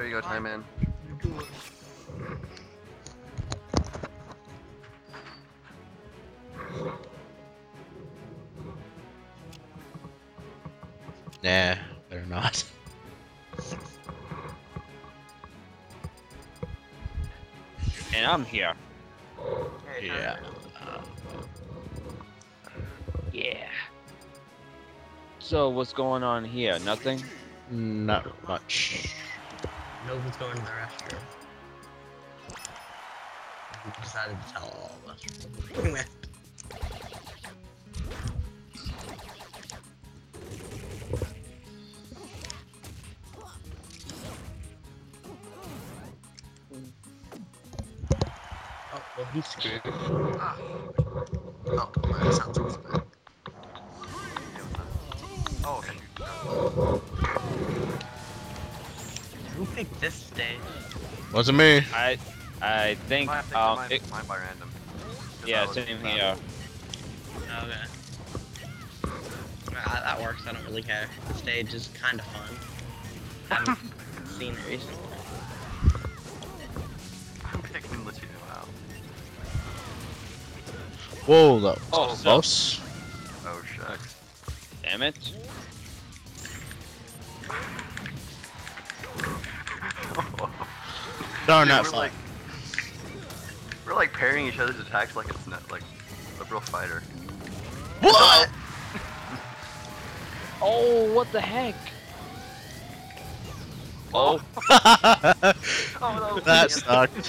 There you go, Tyman. Nah, they're not. And I'm here. Yeah. Yeah. So what's going on here? Nothing? Not much. Nova's going to the restroom. He decided to tell all of us. oh, well, he's screwed. Ah. Oh, well, that sounds good. Oh, okay. Who picked this stage? Wasn't me. I I think Might have to um mine, it, mine by random. 'Cause yeah, same uh, here. Okay. Ah, that works. I don't really care. The stage is kind of fun. I haven't seen it recently. I'm picking Latino out. Whoa, that was Oh, so- close. Oh, shucks. Damn it. Darn that we're like, we're like parrying each other's attacks like it's not like a real fighter. What? Oh, what the heck? Oh. Oh no! Oh, that sucked.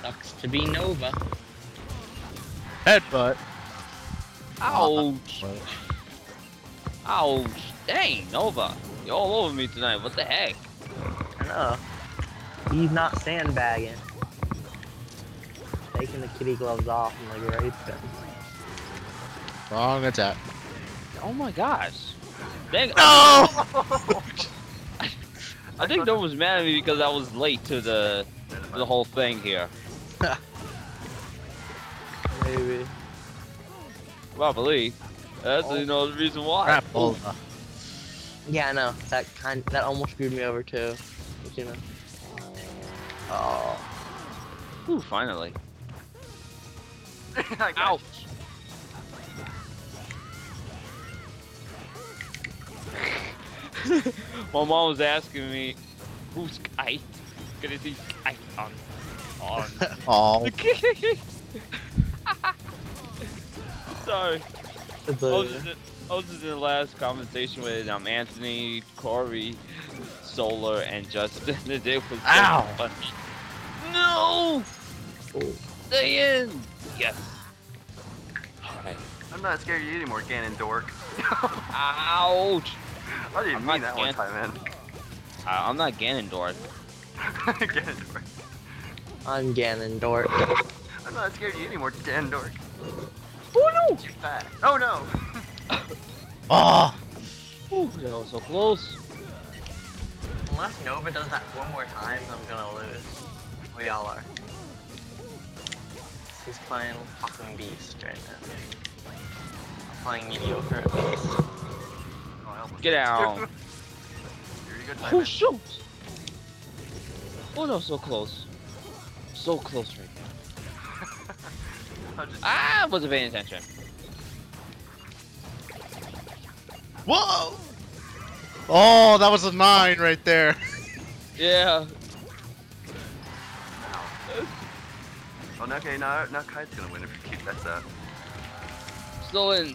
Sucks to be Nova. Headbutt. Ouch. Ouch. Dang, Nova. You're all over me tonight. What the heck? I know. He's not sandbagging. Taking the kitty gloves off and like right then. Wrong attack. Oh my gosh. Dang. No! I think Nova's mad at me because I was late to the to the whole thing here. Maybe. Probably. That's Oh. you know the reason why. Crap. Olga. Yeah, I know. That kind that almost screwed me over too. But, you know. Oh. Ooh, finally. I got Ouch. My mom was asking me, who's Sky? Gonna see Sky on. on. Oh. Sorry. It's I a, was, in, I was just in the last conversation with um, Anthony, Corey, Solar, and Justin. and It was so Ow. funny. No! oh. Stay in! Yes. Alright. I'm not scared of you anymore, Ganon dork. Ouch! I didn't I'm mean not that one scared. time, I, I'm not Ganondorf. man. Ganon dork. I'm Ganondorf. I'm not scared of you anymore, Ganon dork. Oh no! Too fat. Oh no! Oh. Ooh, that was so close. Unless Nova does that one more time, I'm gonna lose. We all are. He's playing fucking beast right now. I'm playing mediocre at beast. Oh, Get out. Oh man. shoot! Oh no, so close. So close right now. Ah, wasn't paying attention. Whoa. Oh, that was a nine right there. Yeah. Oh, no, okay, now, now Kite's gonna win if you keep that up. Still in.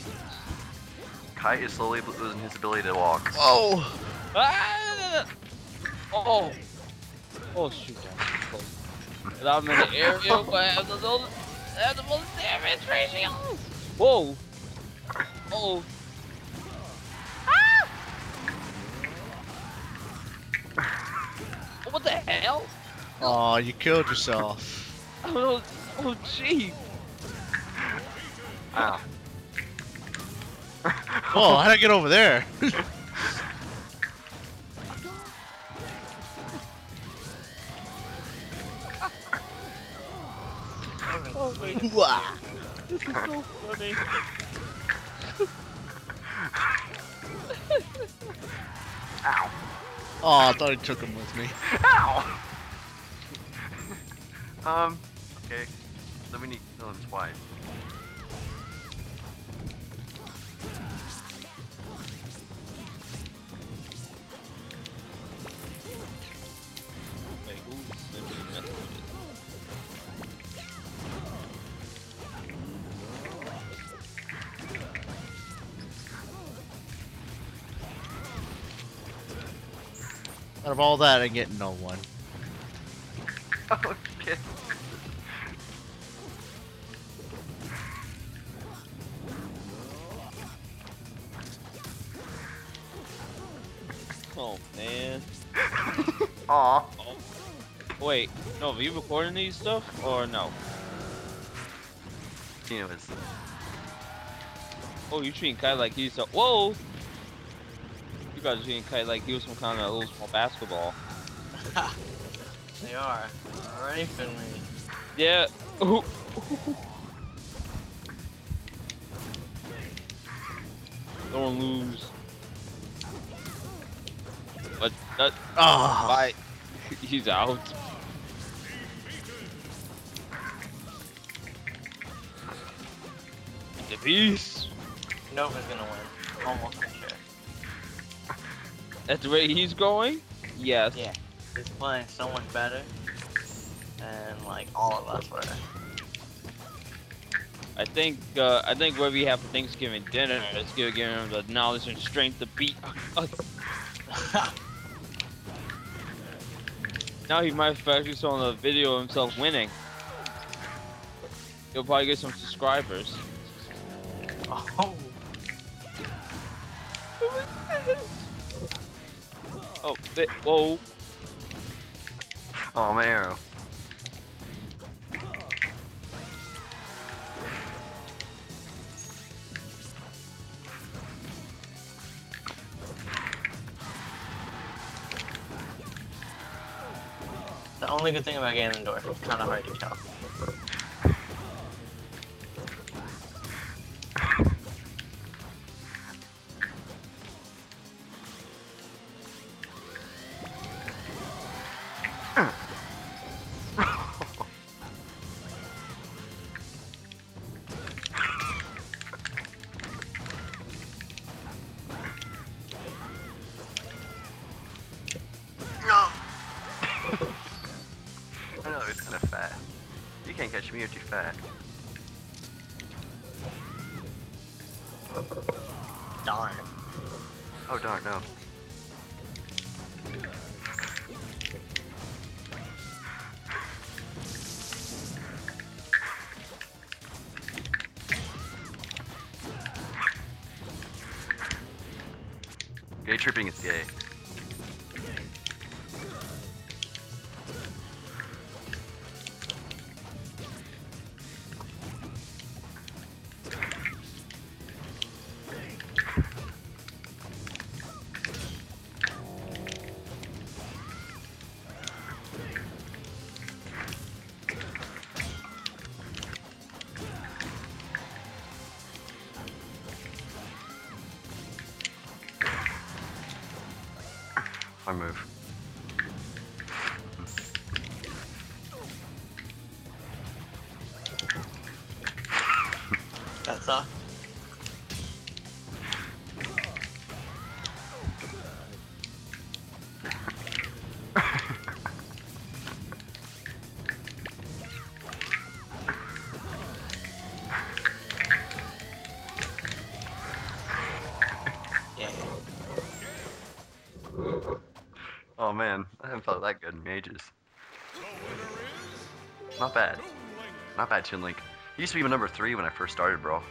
Kite is slowly losing his ability to walk. Oh. Ah! Oh. Oh shoot! that was close. And I'm in the area where I have the most, I have the most damage ratio. Whoa. Oh. What? Oh, you killed yourself. Oh, oh gee. Ow. Oh, how'd I get over there? Oh my god, this is so funny. Ow! Oh, I thought he took him with me. Ow! um, okay. Then we need to kill him twice. Out of all that, I get no one. okay. Oh man. Aw. Oh. Wait, no, are you recording these stuff or no? Anyways. Oh, you treating Kite like he's a whoa. You guys are treating Kite like he was some kind of little small basketball. they are. Already filming. Yeah. Ooh. Don't lose. But that Ah, bye. He's out. The beast. Nova's gonna win. Almost for sure. At the rate he's going, yes. Yeah. He's playing so much better. And like all of us were. I think uh, I think where we have Thanksgiving dinner is gonna give him the knowledge and strength to beat us. Now he might actually saw on a video of himself winning. He'll probably get some subscribers. oh. Oh, th- whoa. Oh, my arrow. The only good thing about Ganondorf is kind of hard to kill. You can't catch me, you're too fat. Darn. Oh, darn, no. Gay tripping is gay. I move. That sucked. Oh man, I haven't felt that good in ages. Not bad. Not bad, Chin Link. He used to be number three when I first started, bro.